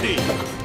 penalty.